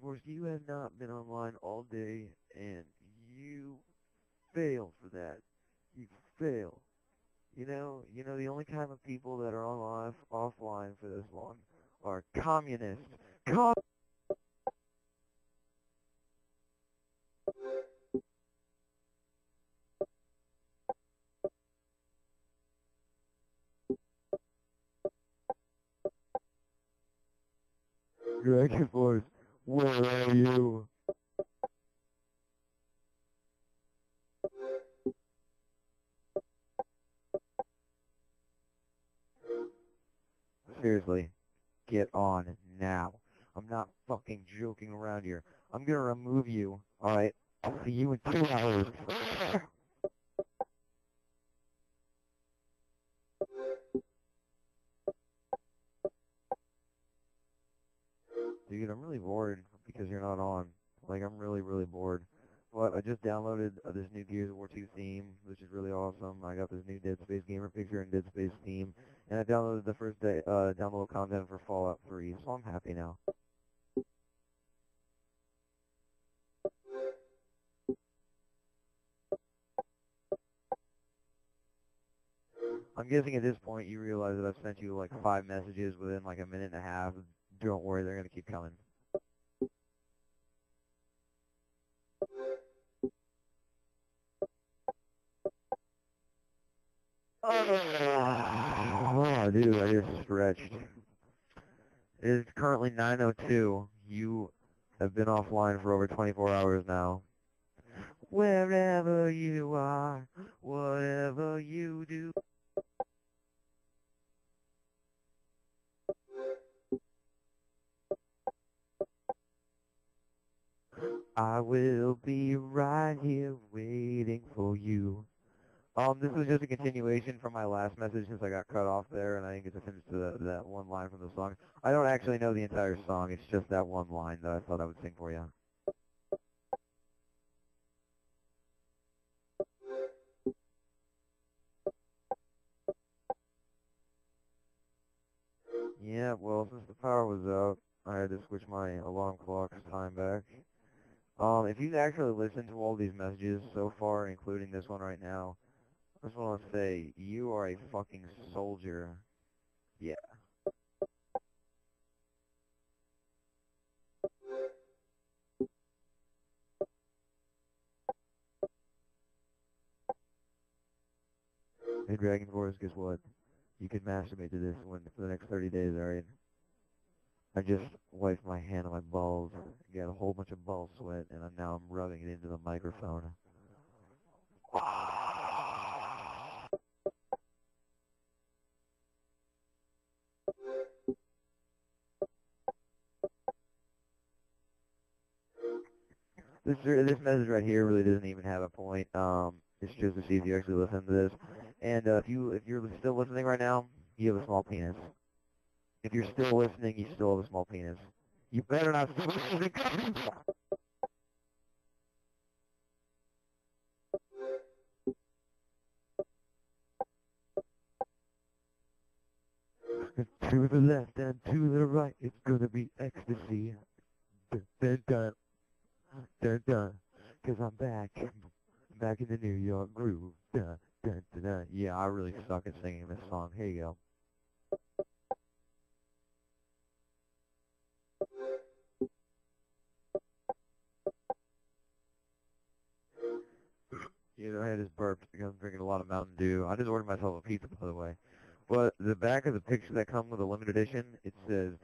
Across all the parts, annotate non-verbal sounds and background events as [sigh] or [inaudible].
Force, you have not been online all day, and you fail for that. You fail. You know, you know the only kind of people that are online offline for this long are communists. Com- Dragon Force, where are you? Seriously, get on now. I'm not fucking joking around here. I'm gonna remove you, alright? I'll see you in two hours. [laughs] downloaded uh, this new Gears of War 2 theme, which is really awesome. I got this new Dead Space gamer picture and Dead Space theme. And I downloaded the first day, uh, download content for Fallout 3, so I'm happy now. I'm guessing at this point you realize that I've sent you like five messages within like a minute and a half. Don't worry, they're gonna keep coming. Oh, dude, I just stretched. It is currently 9.02. You have been offline for over 24 hours now. Wherever you are, whatever you do. I will be right here waiting for you. Um, this is just a continuation from my last message since I got cut off there, and I didn't get to finish the, that one line from the song. I don't actually know the entire song. It's just that one line that I thought I would sing for you. Yeah, well, since the power was out, I had to switch my alarm clock's time back. Um, if you've actually listened to all these messages so far, including this one right now, just want to say, you are a fucking soldier. Yeah. Hey, Dragon Force, guess what? You can masturbate to this one for the next 30 days, alright? I just wiped my hand on my balls, got a whole bunch of ball sweat, and now I'm rubbing it into the microphone. This this message right here really doesn't even have a point. Um, it's just to see if you actually listen to this. And uh, if you if you're still listening right now, you have a small penis. If you're still listening, you still have a small penis. You better not still listening. [laughs] to the left and to the right, it's gonna be ecstasy. Dun dun dun, cause I'm back, back in the New York groove. Dun dun dun dun. Yeah, I really suck at singing this song. Here you go. You know, I had this burp because I'm drinking a lot of Mountain Dew. I just ordered myself a pizza, by the way. But the back of the picture that comes with the limited edition, it says,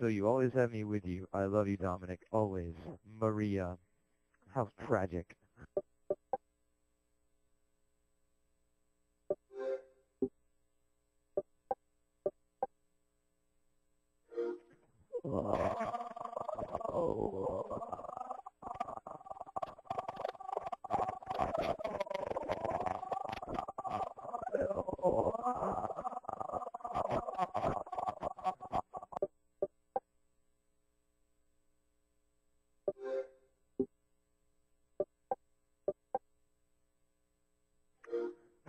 so you always have me with you. I love you, Dominic. Always. Maria. How tragic. [laughs] Oh.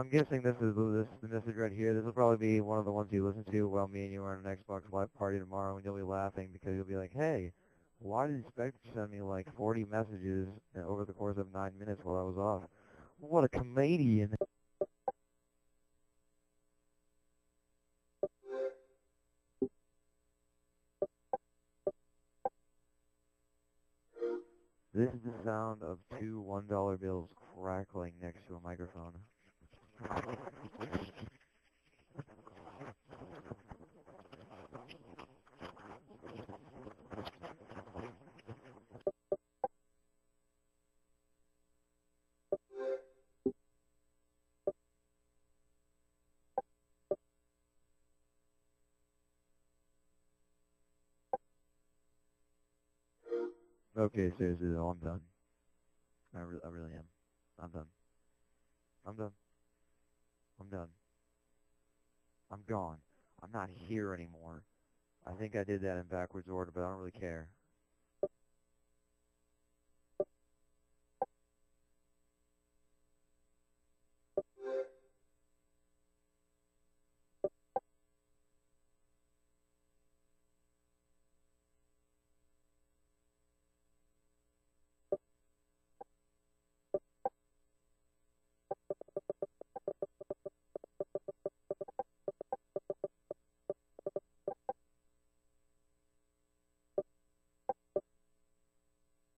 I'm guessing this is this the message right here. This will probably be one of the ones you listen to while me and you are on an Xbox Live party tomorrow, and you'll be laughing because you'll be like, "Hey, why did Spectre send me like 40 messages uh, over the course of nine minutes while I was off? What a comedian!" This is the sound of two one-dollar bills crackling next to a microphone. Okay, seriously though, I'm done. I, re I really am. I'm done. I'm done. I'm done. I'm gone. I'm not here anymore. I think I did that in backwards order, but I don't really care.